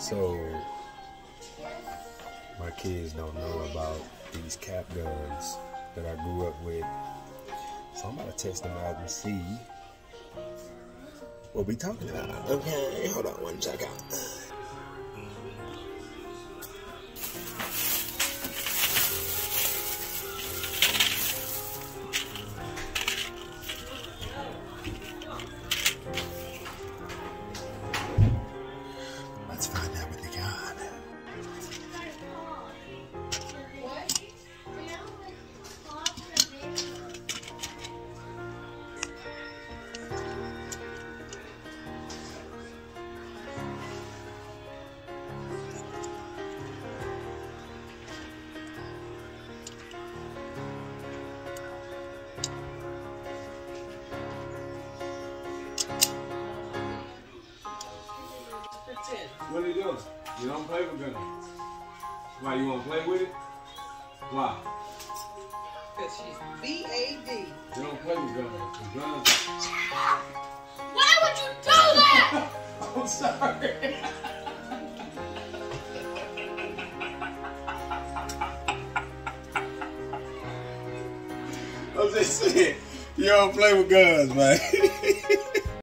So my kids don't know about these cap guns that I grew up with. So I'm about to test them out and see what we talking about. Okay, hold on one second. What are you doing? You don't play with guns. Why, you want to play with it? Why? Because she's B-A-D. You don't play with guns. The. Why would you do that? I'm sorry. I'm just saying, you don't play with guns, man.